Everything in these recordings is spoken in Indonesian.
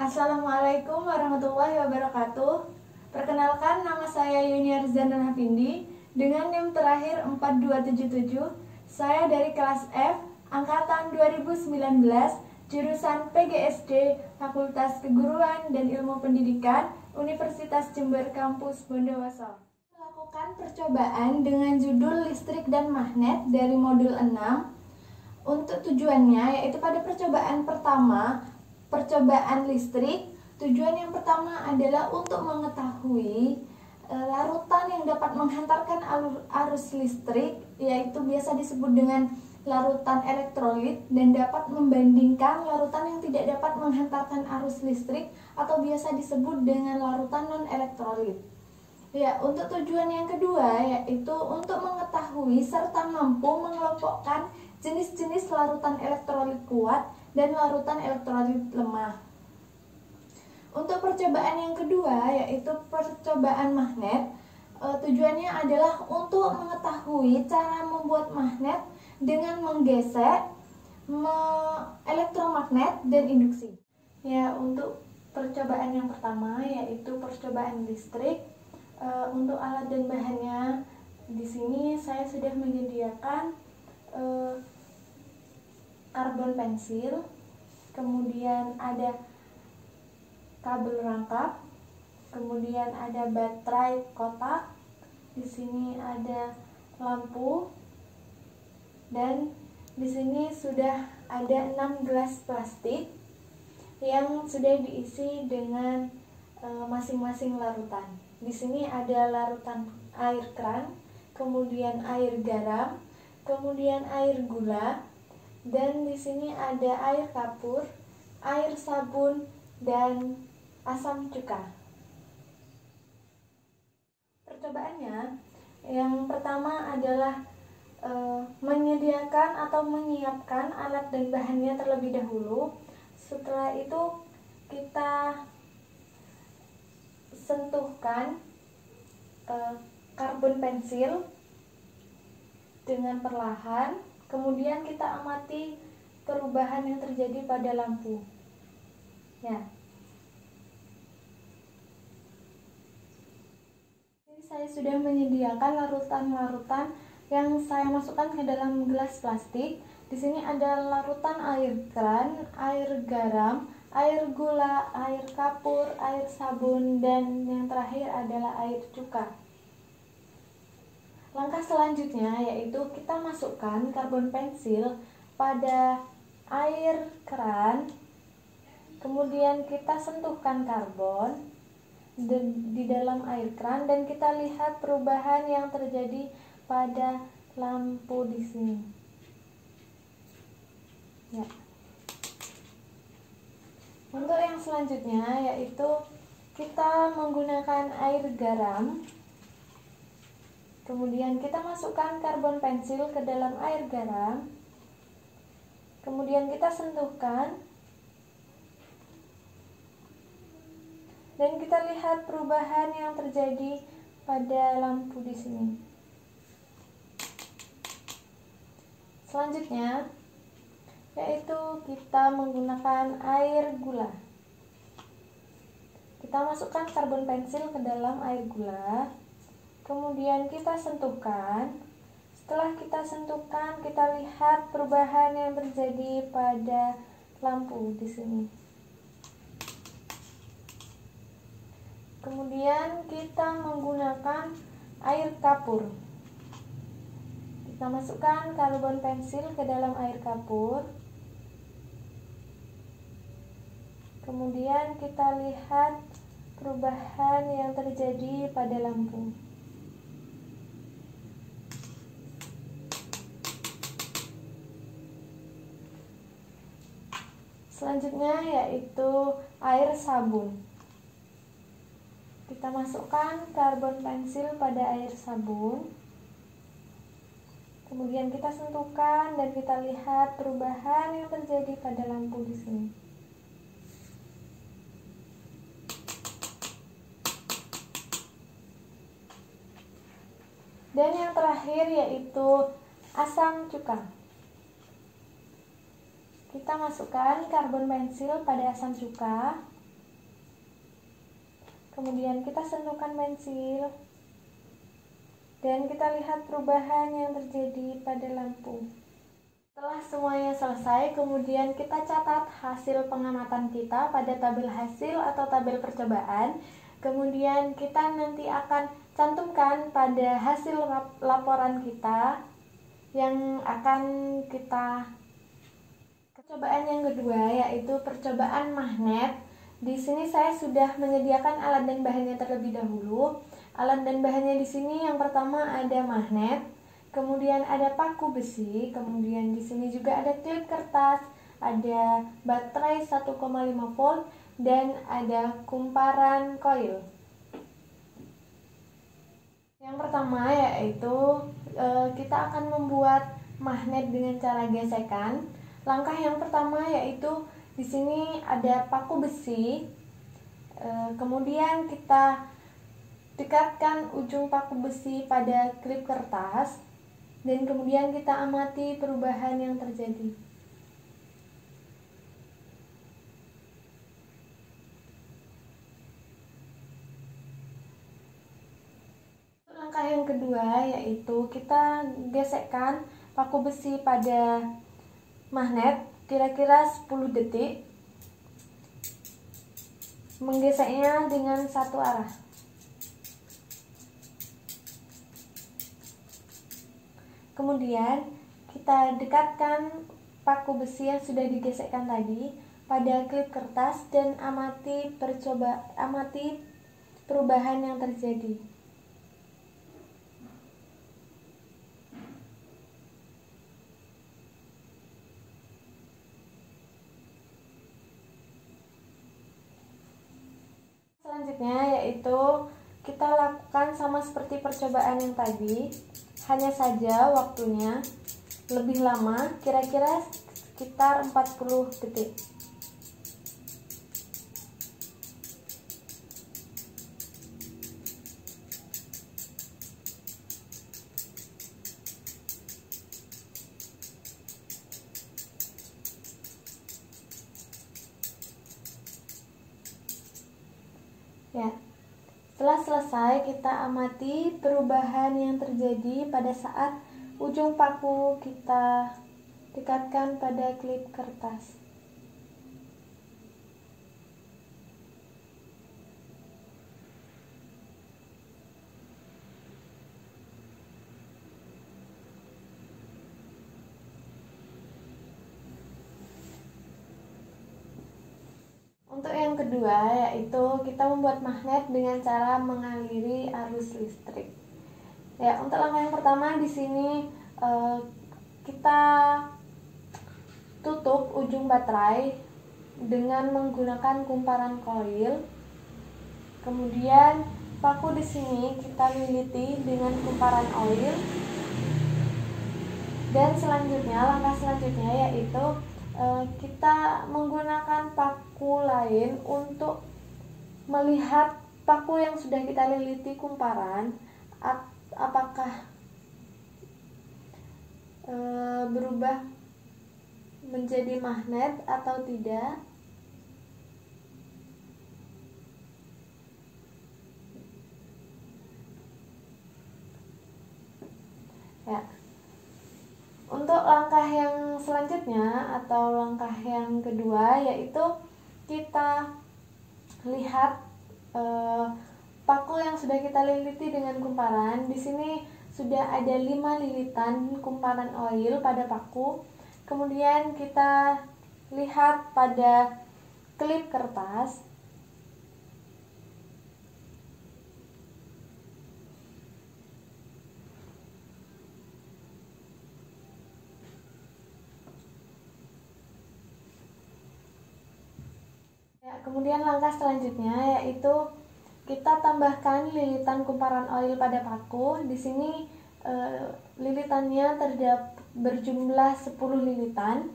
Assalamualaikum warahmatullahi wabarakatuh. Perkenalkan nama saya Yuniar Zandana Hafindi dengan NIM terakhir 4277. Saya dari kelas F angkatan 2019 jurusan PGSD Fakultas Keguruan dan Ilmu Pendidikan Universitas Jember Kampus Bondowoso. Melakukan percobaan dengan judul listrik dan magnet dari modul 6 untuk tujuannya yaitu pada percobaan pertama percobaan listrik, tujuan yang pertama adalah untuk mengetahui e, larutan yang dapat menghantarkan arus listrik, yaitu biasa disebut dengan larutan elektrolit dan dapat membandingkan larutan yang tidak dapat menghantarkan arus listrik atau biasa disebut dengan larutan non elektrolit. Ya, untuk tujuan yang kedua yaitu untuk mengetahui serta mampu mengelompokkan jenis-jenis larutan elektrolit kuat dan larutan elektrolit lemah. Untuk percobaan yang kedua yaitu percobaan magnet, e, tujuannya adalah untuk mengetahui cara membuat magnet dengan menggesek me elektromagnet dan induksi. Ya, untuk percobaan yang pertama yaitu percobaan listrik. E, untuk alat dan bahannya di sini saya sudah menyediakan e, karbon pensil, kemudian ada kabel rangkap, kemudian ada baterai kotak, di sini ada lampu, dan di sini sudah ada 6 gelas plastik yang sudah diisi dengan e, masing-masing e, larutan. Di sini ada larutan air keran, kemudian air garam, kemudian air gula, dan di sini ada air kapur, air sabun, dan asam cuka. Percobaannya, yang pertama adalah e, menyediakan atau menyiapkan alat dan bahannya terlebih dahulu. Setelah itu kita sentuhkan e, karbon pensil dengan perlahan Kemudian kita amati perubahan yang terjadi pada lampu. Ya. Ini saya sudah menyediakan larutan-larutan yang saya masukkan ke dalam gelas plastik. Di sini ada larutan air keran, air garam, air gula, air kapur, air sabun, dan yang terakhir adalah air cuka. Langkah selanjutnya yaitu kita masukkan karbon pensil pada air keran, kemudian kita sentuhkan karbon di dalam air keran dan kita lihat perubahan yang terjadi pada lampu di sini. Ya. Untuk yang selanjutnya yaitu kita menggunakan air garam Kemudian kita masukkan karbon pensil ke dalam air garam. Kemudian kita sentuhkan. Dan kita lihat perubahan yang terjadi pada lampu di sini. Selanjutnya, yaitu kita menggunakan air gula. Kita masukkan karbon pensil ke dalam air gula kemudian kita sentuhkan. Setelah kita sentuhkan kita lihat perubahan yang terjadi pada lampu di sini. Kemudian kita menggunakan air kapur. Kita masukkan karbon pensil ke dalam air kapur. Kemudian kita lihat perubahan yang terjadi pada lampu Selanjutnya yaitu air sabun. Kita masukkan karbon pensil pada air sabun. Kemudian kita sentuhkan dan kita lihat perubahan yang terjadi pada lampu di sini. Dan yang terakhir yaitu asam cuka. Kita masukkan karbon pensil pada asam cuka. kemudian kita sentuhkan pensil. Dan kita lihat perubahan yang terjadi pada lampu. Setelah semuanya selesai kemudian kita catat hasil pengamatan kita pada tabel hasil atau tabel percobaan. Kemudian kita nanti akan cantumkan pada hasil laporan kita yang akan kita percobaan yang kedua yaitu percobaan magnet. Di sini saya sudah menyediakan alat dan bahannya terlebih dahulu. Alat dan bahannya di sini yang pertama ada magnet, kemudian ada paku besi, kemudian di sini juga ada klip kertas, ada baterai 1,5 volt dan ada kumparan koil. Yang pertama yaitu eh, kita akan membuat magnet dengan cara gesekan. Langkah yang pertama yaitu di sini ada paku besi. Eh, kemudian kita dekatkan ujung paku besi pada klip kertas dan kemudian kita amati perubahan yang terjadi. langkah yang kedua yaitu kita gesekkan paku besi pada magnet kira-kira 10 detik menggeseknya dengan satu arah. Kemudian kita dekatkan paku besi yang sudah digesekkan tadi pada klip kertas dan amati percoba amati perubahan yang terjadi yaitu kita lakukan sama seperti percobaan yang tadi. Hanya saja waktunya lebih lama kira-kira sekitar 40 detik selesai kita amati perubahan yang terjadi pada saat ujung paku kita dekatkan pada klip kertas. Untuk yang kedua yaitu kita membuat magnet dengan cara mengaliri arus listrik. Ya, untuk langkah yang pertama di sini eh, kita tutup ujung baterai dengan menggunakan kumparan koil. Kemudian paku di sini kita liliti dengan kumparan oil. Dan selanjutnya langkah selanjutnya yaitu kita menggunakan paku lain untuk melihat paku yang sudah kita liliti kumparan apakah e, berubah menjadi magnet atau tidak ya untuk langkah yang selanjutnya atau langkah yang kedua yaitu kita lihat eh, paku yang sudah kita liliti dengan kumparan. Di sini sudah ada 5 lilitan kumparan oil pada paku. Kemudian kita lihat pada klip kertas kemudian langkah selanjutnya yaitu kita tambahkan lilitan kumparan oil pada paku. Di sini e, lilitannya terdapat berjumlah 10 lilitan.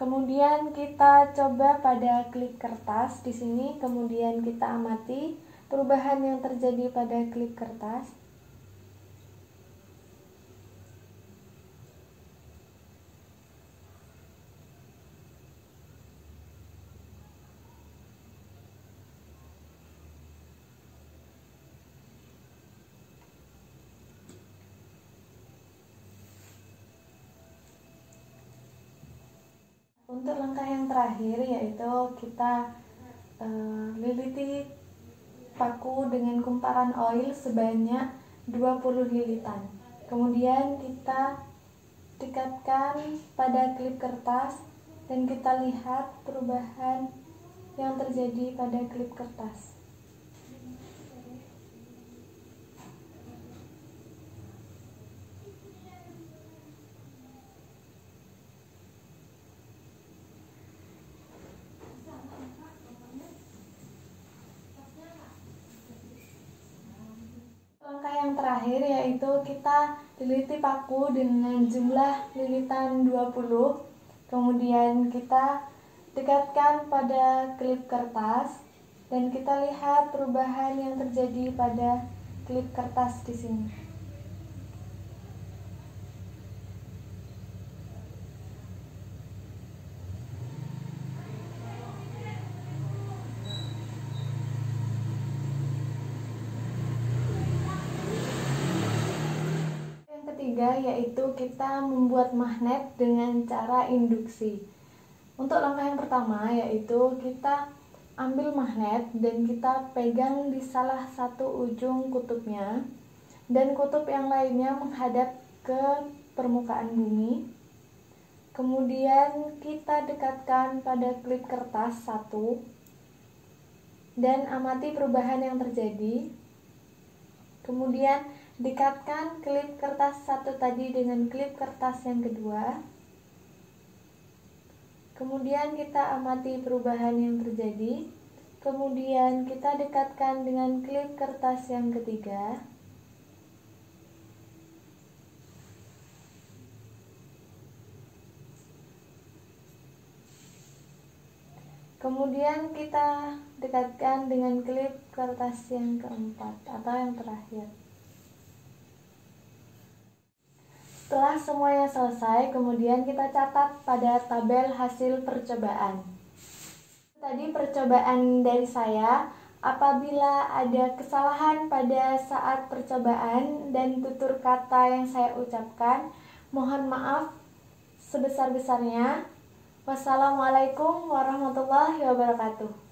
Kemudian kita coba pada klip kertas di sini, kemudian kita amati perubahan yang terjadi pada klip kertas. Untuk langkah yang terakhir yaitu kita uh, liliti paku dengan kumparan oil sebanyak 20 lilitan. Kemudian kita dekatkan pada klip kertas dan kita lihat perubahan yang terjadi pada klip kertas. Terakhir yaitu kita liliti paku dengan jumlah lilitan 20 kemudian kita dekatkan pada klip kertas dan kita lihat perubahan yang terjadi pada klip kertas di sini ketiga yaitu kita membuat magnet dengan cara induksi. Untuk langkah yang pertama yaitu kita ambil magnet dan kita pegang di salah satu ujung kutubnya dan kutub yang lainnya menghadap ke permukaan bumi. Kemudian kita dekatkan pada klip kertas satu dan amati perubahan yang terjadi. Kemudian Dekatkan klip kertas satu tadi dengan klip kertas yang kedua. Kemudian kita amati perubahan yang terjadi. Kemudian kita dekatkan dengan klip kertas yang ketiga. Kemudian kita dekatkan dengan klip kertas yang keempat atau yang terakhir. Setelah semuanya selesai, kemudian kita catat pada tabel hasil percobaan. Tadi percobaan dari saya, apabila ada kesalahan pada saat percobaan dan tutur kata yang saya ucapkan, mohon maaf sebesar-besarnya. Wassalamualaikum warahmatullahi wabarakatuh.